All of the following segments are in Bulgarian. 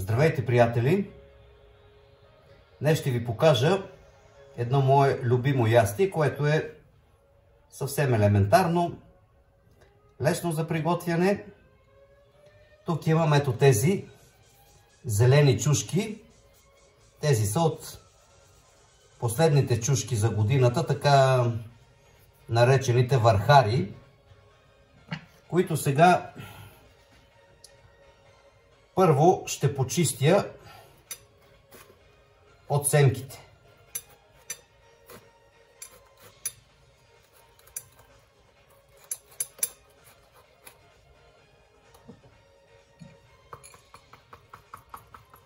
Здравейте, приятели! Днес ще ви покажа едно мое любимо ястие, което е съвсем елементарно, лесно за приготвяне. Тук имам ето тези зелени чушки. Тези са от последните чушки за годината, така наречените върхари, които сега първо ще почистя от семките.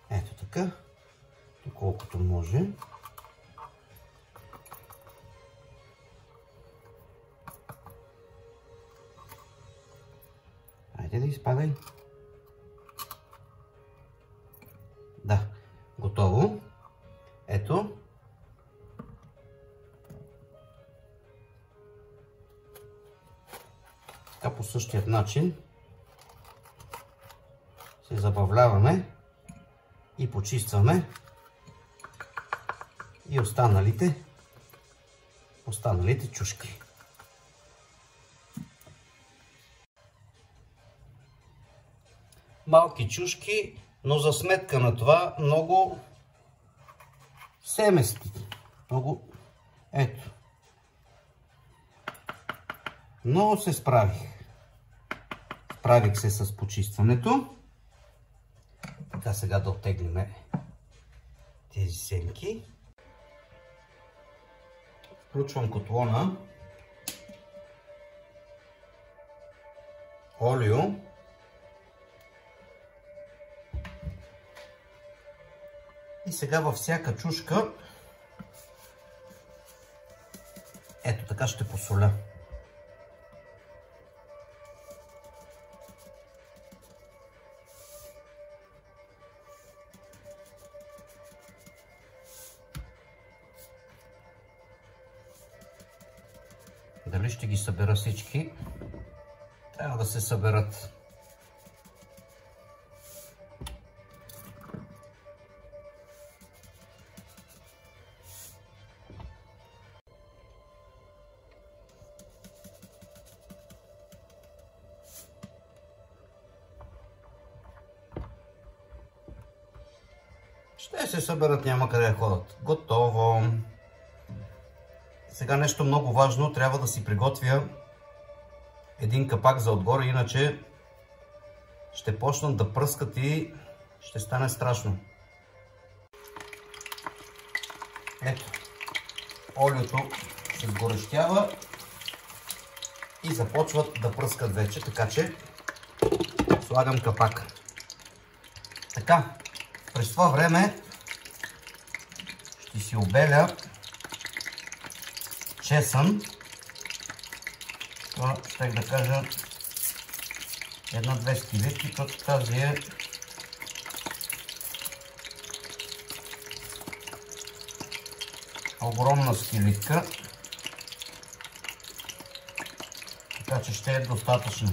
Ето така, доколкото може. Айде да изпадай. Така по същия начин се забавляваме и почистваме и останалите останалите чушки. Малки чушки, но за сметка на това много семести. Много... Ето. Но се справих. Справих се с почистването. Така сега да оттеглиме тези семки. Включвам котлона. Олио. И сега във всяка чушка ето така ще посоля. Дали ще ги събера всички? Трябва да се съберат. Ще се съберат, няма къде ходят. Готово! Сега нещо много важно, трябва да си приготвя един капак за отгоре, иначе ще почнат да пръскат и ще стане страшно. Ето, олиото се сгорещява и започват да пръскат вече, така че слагам капак. Така, през това време ще си обеля чесън. Това ще да кажа една-две скилитки, защото тази е огромна скилитка. Така че ще е достатъчно.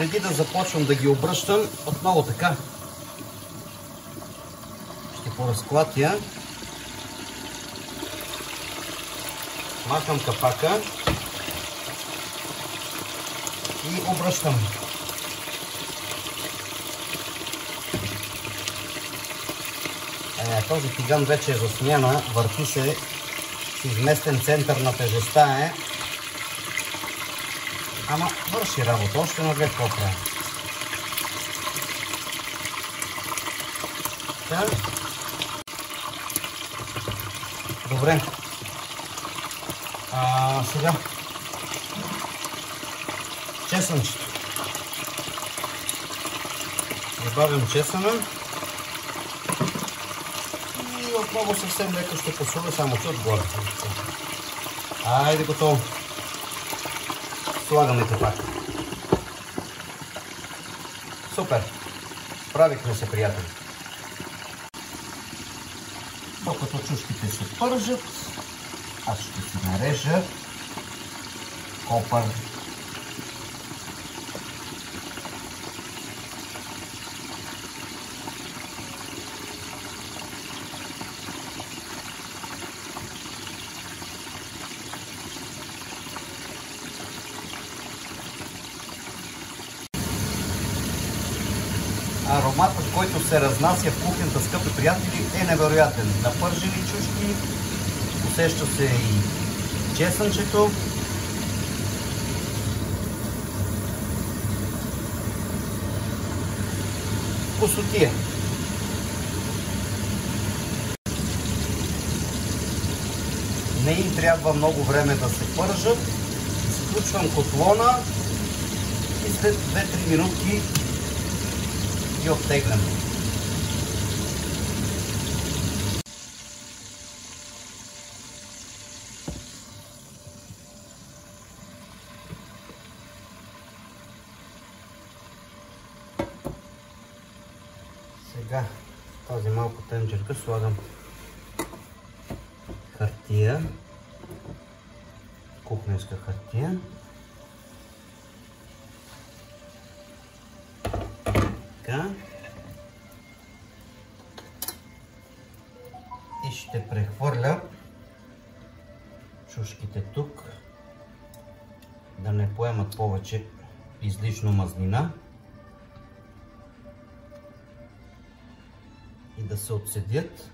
Преди да започвам да ги обръщам, отново така ще поразклатя. Махам капака и обръщам. Е, този тиган вече е за смяна, върти се изместен център на тежестта е. Ама върши работа, още на две по-правя. Да. Добре. А, сега. Чесънчето. Добавям чесъна. И отново съвсем леко ще посуля, само че отгоре. Айде, готово. Слагаме те. Супер! Правихме се, приятели. Докато чушките се пържат, аз ще си нарежа копър Ароматът, който се разнася в кухнята, скъпи приятели, е невероятен. Напържени чушки, усеща се и чесънчето. Вкусотия. Не им трябва много време да се пържат. Изключвам котлона и след 2-3 минутки ги оттегляме. Сега тази малко тенджерка слагам хартия, кухненска хартия. Така. И ще прехвърля чушките тук, да не поемат повече излишно мазнина. и да се отседят.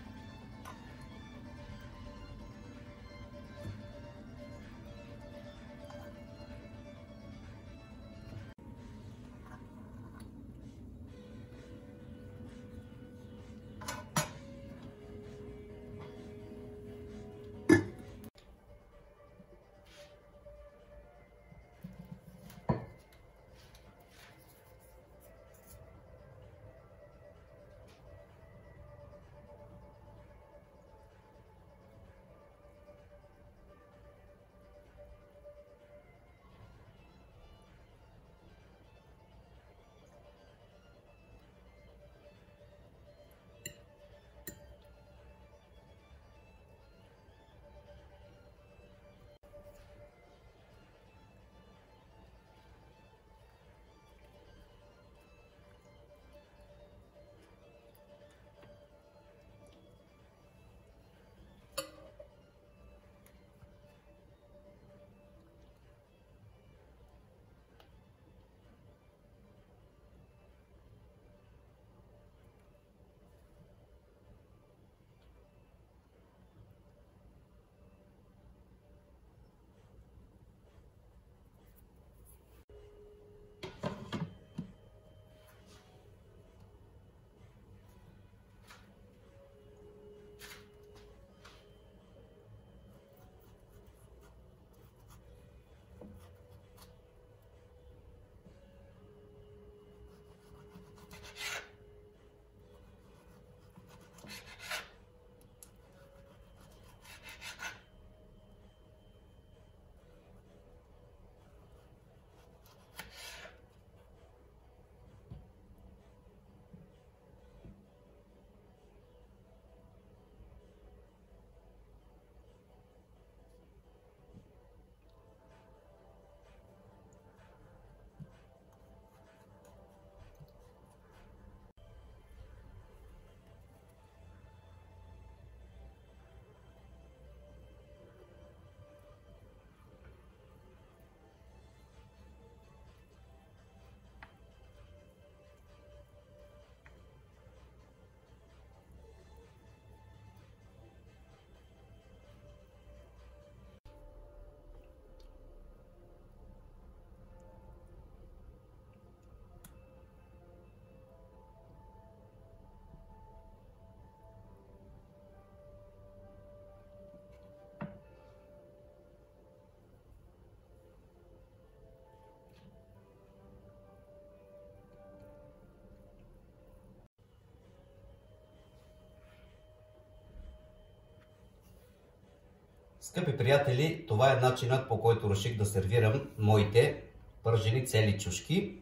Скъпи приятели, това е начинът по който реших да сервирам моите пържени цели чушки.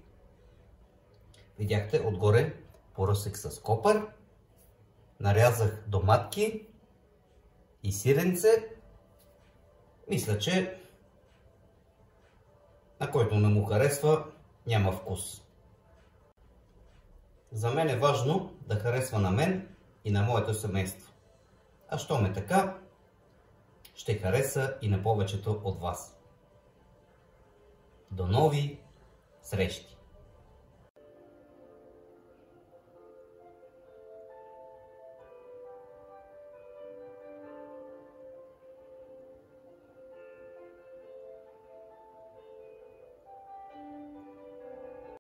Видяхте, отгоре поръсък с копър. Нарязах доматки, и сиренце, мисля, че на който не му харесва, няма вкус. За мен е важно да харесва на мен и на моето семейство. А що ме така, ще хареса и на повечето от вас. До нови срещи!